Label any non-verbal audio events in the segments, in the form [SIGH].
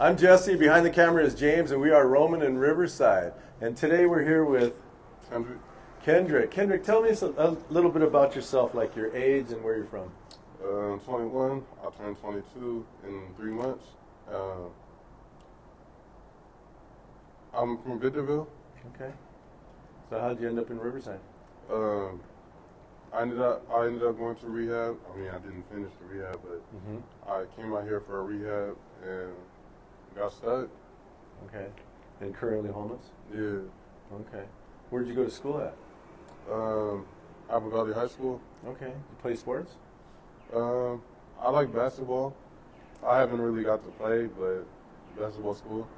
I'm Jesse. Behind the camera is James, and we are Roamin' in Riverside. And today we're here with Kendrick. Kendrick. Kendrick, tell me some, a little bit about yourself, like your age and where you're from. Uh, I'm 21. I'll turn 22 in three months. Uh, I'm from Victorville. Okay. So how did you end up in Riverside? Um, I ended up I ended up going to rehab. I mean, I didn't finish the rehab, but Mm-hmm. I came out here for a rehab and got stuck. Okay. And currently homeless? Yeah. Okay. Where did you go to school at? Um, Apple Valley High School. Okay. You play sports? Um, I like basketball. I haven't really got to play, but basketball school.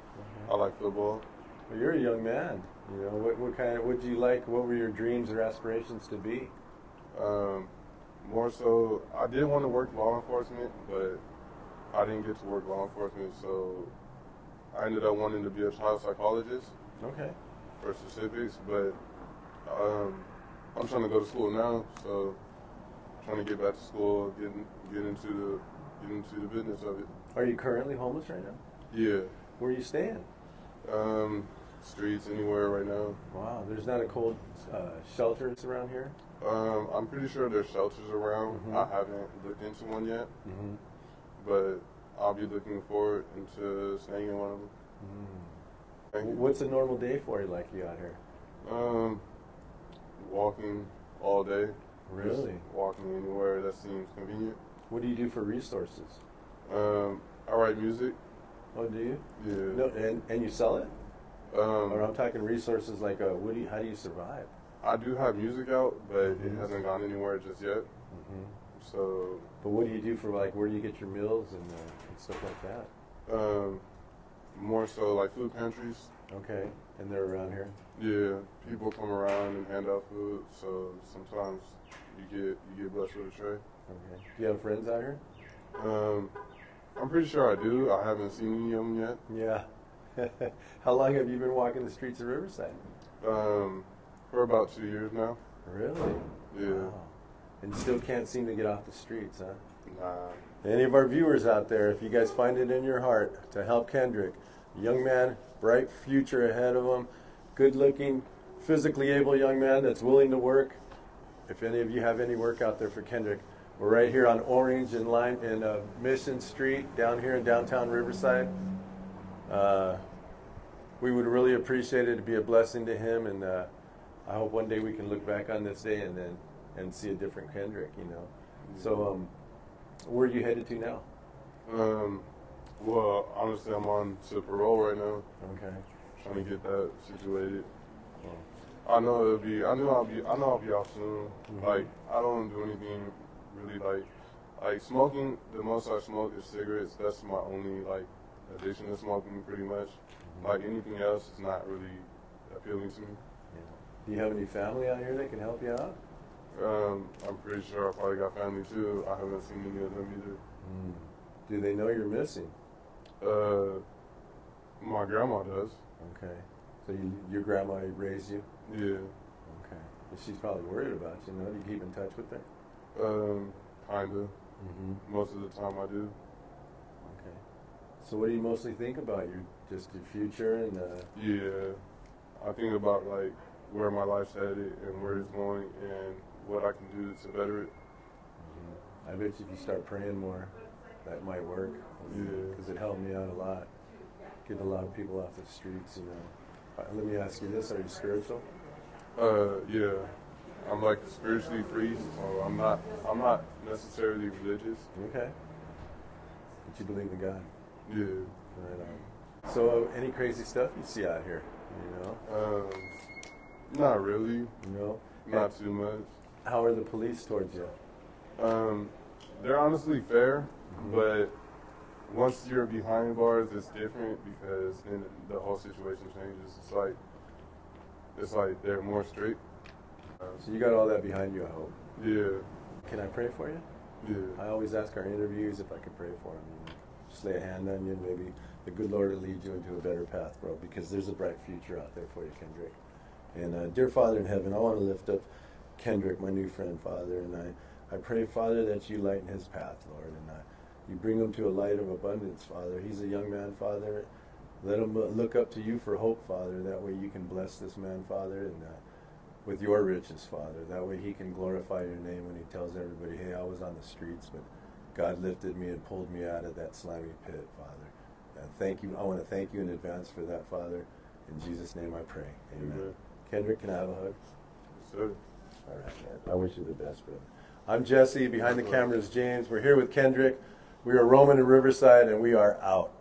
I like football. Well, you're a young man. You know, what, what kind of, what do you like? What were your dreams or aspirations to be? Um, more so, I did want to work law enforcement, but I didn't get to work law enforcement, so I ended up wanting to be a child psychologist Okay. for specifics. But um, I'm trying to go to school now, so I'm trying to get back to school, get get into the get into the business of it. Are you currently homeless right now? Yeah, Where are you staying? um, streets anywhere right now. Wow, there's not a cold uh, shelter around here? Um, I'm pretty sure there's shelters around. Mhm. I haven't looked into one yet, Mm-hmm. but I'll be looking forward into staying in one of them. You. What's a normal day for you like you out here? Um, walking all day. Just Really? walking anywhere that seems convenient. What do you do for resources? Um, I write music. Oh, do you? Yeah. No, and, and you sell it? or I'm Um, talking resources like uh, what do you, how do you survive? I do have music out, but Mhm. it hasn't gone anywhere just yet. Mm-hmm. So, But what do you do for like where do you get your meals and, uh, and stuff like that? um, more so like food pantries. Okay, and they're around here. Yeah, people come around and hand out food. So sometimes you get you get blessed with a tray. Okay. Do you have friends out here? Um, I'm pretty sure I do. I haven't seen any of them yet. Yeah. [LAUGHS] how long have you been walking the streets of Riverside? Um, for about two years now. Really? Yeah. Wow. And still can't seem to get off the streets, huh? Nah. Any of our viewers out there, if you guys find it in your heart to help Kendrick, young man, bright future ahead of him, good looking, physically able young man that's willing to work. If any of you have any work out there for Kendrick, we're right here on Orange in line in uh, Mission Street down here in downtown Riverside. Uh, we would really appreciate it to be a blessing to him, and uh, I hope one day we can look back on this day and then and see a different Kendrick, you know. So, um, where are you headed to now? Um, well, honestly, I'm on to parole right now, Okay. trying to get that situated. I know it'll be. I know I'll be. I know I'll be off soon. Mhm. Like I don't do anything really like like smoking. The most I smoke is cigarettes. That's my only like addiction to smoking, pretty much. Like anything else is not really appealing to me. yeah. Do you have any family out here that can help you out? Um, I'm pretty sure I probably got family too. I haven't seen any of them either. Do they know you're missing? Uh, my grandma does. Okay. So you, your grandma raised you? Yeah. Okay. And she's probably worried about you, know? Do you keep in touch with her? Um, kinda. Mm-hmm. Most of the time I do. Okay. So what do you mostly think about? Your just your future and uh, Yeah. I think about like where my life's headed and where it's going and what I can do to better it. I bet you if you start praying more, that might work. Yeah. Because it helped me out a lot. Get a lot of people off the streets, you know. Uh, let me ask you this: Are you spiritual? Uh, yeah. I'm like spiritually free, so I'm not. I'm not necessarily religious. Okay. But you believe in God. Yeah. Right on. So, any crazy stuff you see out here? You know, Um, not really. you know. Not too much. How are the police towards you? Um, they're honestly fair, Mhm. but once you're behind bars, it's different because then the whole situation changes. It's like it's like they're more strict. Uh, So you got all that behind you, I hope. yeah, Can I pray for you? yeah. I always ask our interviews if I could pray for them. You know, just lay a hand on you, and maybe the good Lord will lead you into a better path, bro. Because there's a bright future out there for you, Kendrick. And uh, dear Father in heaven, I want to lift up Kendrick, my new friend, Father, and I, I pray, Father, that you lighten his path, Lord, and I, You bring him to a light of abundance, Father. He's a young man, Father. Let him look up to you for hope, Father. That way you can bless this man, Father, and uh, with your riches, Father. That way he can glorify your name when he tells everybody, hey, I was on the streets, but God lifted me and pulled me out of that slimy pit, Father. And thank you. I want to thank you in advance for that, Father. In Jesus' name I pray. Amen. Amen. Kendrick, can I have a hug? Yes, sir. All right, man. I wish you the best, brother. I'm Jesse. Behind the camera is James. We're here with Kendrick. We are Roamin' in Riverside, and we are out.